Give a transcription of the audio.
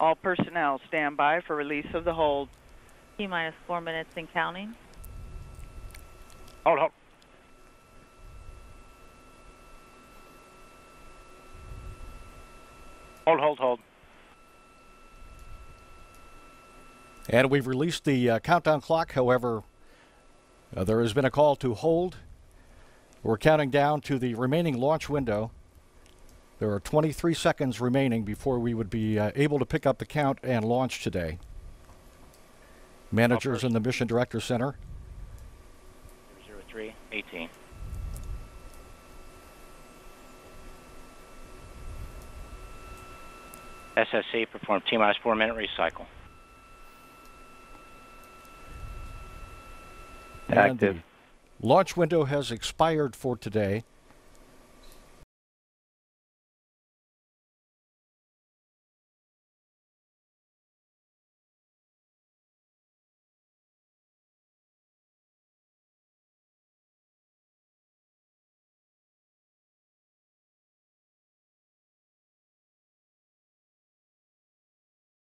All personnel stand by for release of the hold. T minus four minutes and counting. Hold, hold. Hold, hold, hold. And we've released the uh, countdown clock. However, uh, there has been a call to hold. We're counting down to the remaining launch window. There are 23 seconds remaining before we would be uh, able to pick up the count and launch today. Managers in the Mission Director Center. 03, 18. SSC perform T minus four minute recycle. And Active. the launch window has expired for today.